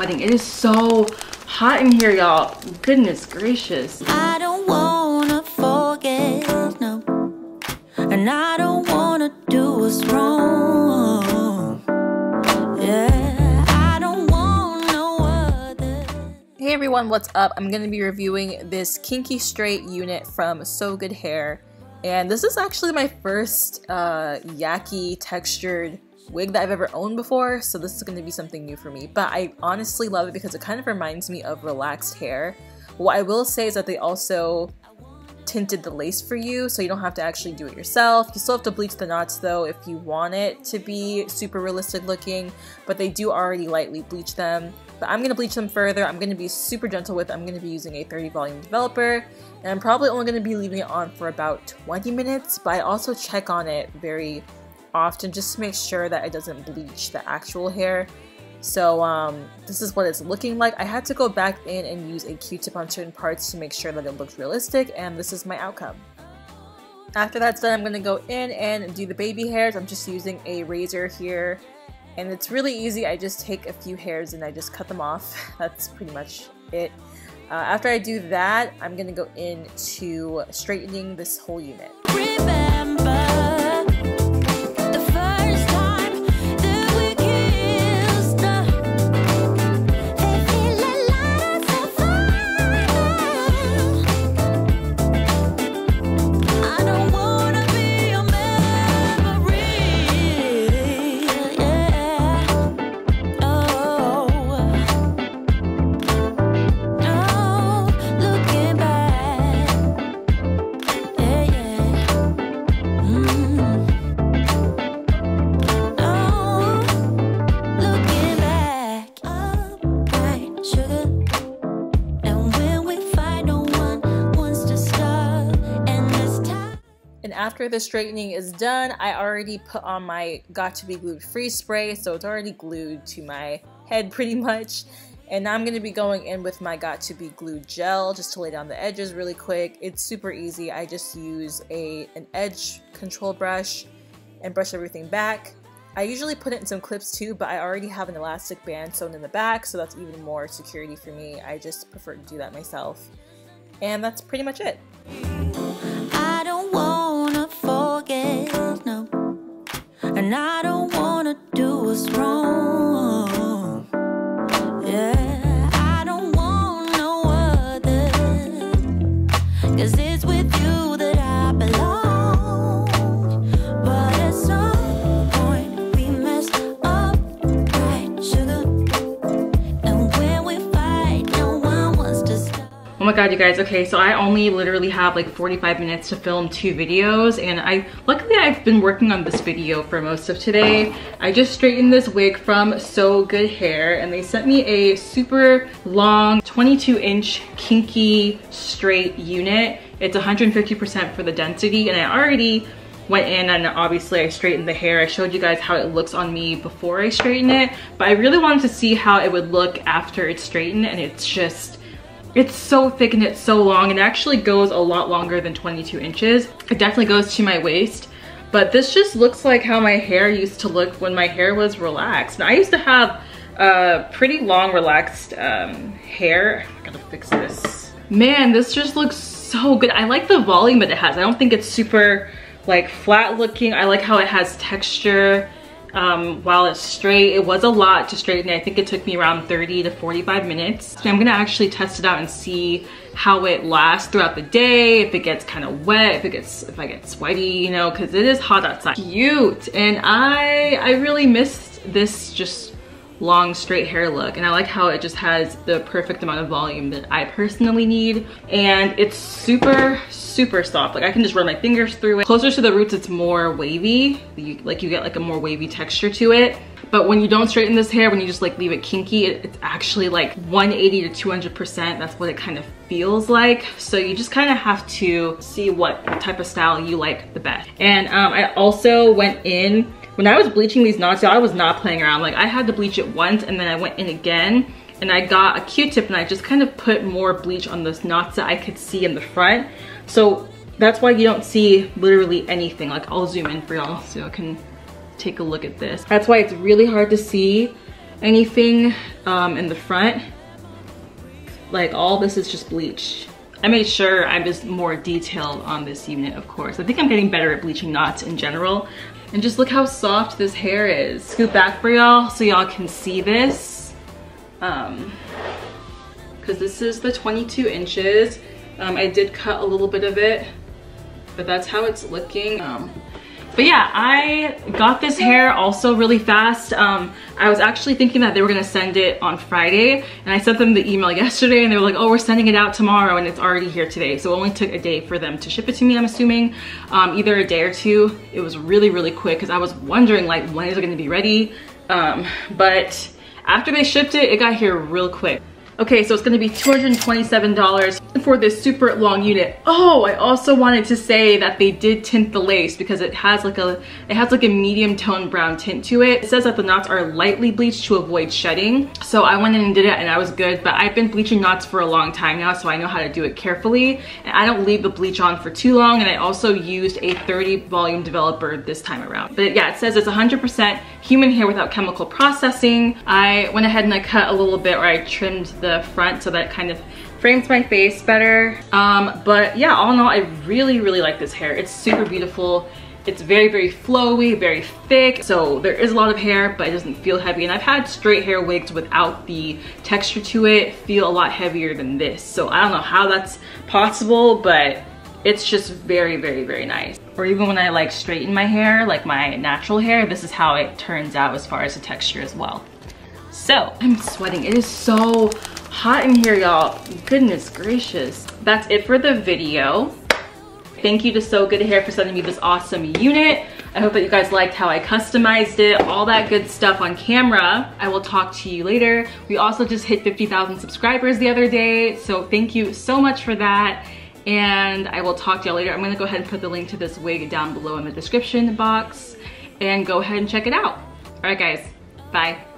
sweating. It is so hot in here, y'all. Goodness gracious. I don't wanna forget, no. And I don't wanna do what's wrong. Yeah, I don't want no other. Hey everyone, what's up? I'm going to be reviewing this Kinky Straight unit from So Good Hair. And this is actually my first uh, yaki textured wig that I've ever owned before, so this is going to be something new for me. But I honestly love it because it kind of reminds me of relaxed hair. What I will say is that they also tinted the lace for you, so you don't have to actually do it yourself. You still have to bleach the knots though if you want it to be super realistic looking, but they do already lightly bleach them. But I'm going to bleach them further. I'm going to be super gentle with it. I'm going to be using a 30 volume developer, and I'm probably only going to be leaving it on for about 20 minutes, but I also check on it very often just to make sure that it doesn't bleach the actual hair. So um, this is what it's looking like. I had to go back in and use a q-tip on certain parts to make sure that it looks realistic and this is my outcome. After that's done, I'm going to go in and do the baby hairs. I'm just using a razor here and it's really easy. I just take a few hairs and I just cut them off. That's pretty much it. Uh, after I do that, I'm going to go into straightening this whole unit. And after the straightening is done, I already put on my Got To Be Glued Freeze Spray, so it's already glued to my head pretty much. And now I'm going to be going in with my Got To Be Glued Gel just to lay down the edges really quick. It's super easy. I just use a an edge control brush and brush everything back. I usually put it in some clips too, but I already have an elastic band sewn in the back, so that's even more security for me. I just prefer to do that myself. And that's pretty much it. And I don't wanna do what's wrong. Yeah, I don't want no other. Cause it's with you that I belong. God, you guys. Okay, so I only literally have like 45 minutes to film two videos and I luckily I've been working on this video for most of today. I just straightened this wig from So Good Hair and they sent me a super long 22 inch kinky straight unit. It's 150% for the density and I already went in and obviously I straightened the hair. I showed you guys how it looks on me before I straighten it, but I really wanted to see how it would look after it's straightened and it's just it's so thick and it's so long. It actually goes a lot longer than 22 inches. It definitely goes to my waist. But this just looks like how my hair used to look when my hair was relaxed. I used to have uh, pretty long relaxed um, hair. I gotta fix this. Man, this just looks so good. I like the volume that it has. I don't think it's super like flat looking. I like how it has texture um, while it's straight. It was a lot to straighten. it. I think it took me around 30 to 45 minutes. So I'm gonna actually test it out and see how it lasts throughout the day, if it gets kind of wet, if it gets, if I get sweaty, you know, cause it is hot outside. Cute, and I, I really missed this just long straight hair look. And I like how it just has the perfect amount of volume that I personally need. And it's super super soft. Like I can just run my fingers through it. Closer to the roots it's more wavy. You, like you get like a more wavy texture to it. But when you don't straighten this hair when you just like leave it kinky it, it's actually like 180 to 200 percent. That's what it kind of feels like. So you just kind of have to see what type of style you like the best. And um, I also went in when I was bleaching these knots, I was not playing around. Like I had to bleach it once and then I went in again and I got a Q-tip and I just kind of put more bleach on those knots that I could see in the front. So that's why you don't see literally anything. Like I'll zoom in for y'all so y'all can take a look at this. That's why it's really hard to see anything um, in the front. Like all this is just bleach. I made sure I was more detailed on this unit, of course. I think I'm getting better at bleaching knots in general. And just look how soft this hair is. Scoop back for y'all so y'all can see this. Um, Cause this is the 22 inches. Um, I did cut a little bit of it, but that's how it's looking. Um, but yeah, I got this hair also really fast. Um, I was actually thinking that they were gonna send it on Friday and I sent them the email yesterday and they were like, oh, we're sending it out tomorrow and it's already here today. So it only took a day for them to ship it to me, I'm assuming. Um, either a day or two. It was really, really quick because I was wondering like, when is it gonna be ready? Um, but after they shipped it, it got here real quick. Okay, so it's gonna be $227 for this super long unit. Oh, I also wanted to say that they did tint the lace because it has like a it has like a medium tone brown tint to it. It says that the knots are lightly bleached to avoid shedding. So I went in and did it and I was good, but I've been bleaching knots for a long time now, so I know how to do it carefully. And I don't leave the bleach on for too long. And I also used a 30 volume developer this time around. But yeah, it says it's 100% human hair without chemical processing. I went ahead and I cut a little bit or I trimmed the the front so that kind of frames my face better. Um, but yeah, all in all, I really, really like this hair. It's super beautiful. It's very, very flowy, very thick. So there is a lot of hair, but it doesn't feel heavy. And I've had straight hair wigs without the texture to it feel a lot heavier than this. So I don't know how that's possible, but it's just very, very, very nice. Or even when I like straighten my hair, like my natural hair, this is how it turns out as far as the texture as well. So, I'm sweating. It is so hot in here, y'all. Goodness gracious. That's it for the video. Thank you to So Good Hair for sending me this awesome unit. I hope that you guys liked how I customized it, all that good stuff on camera. I will talk to you later. We also just hit 50,000 subscribers the other day, so thank you so much for that. And I will talk to y'all later. I'm gonna go ahead and put the link to this wig down below in the description box and go ahead and check it out. All right guys, bye.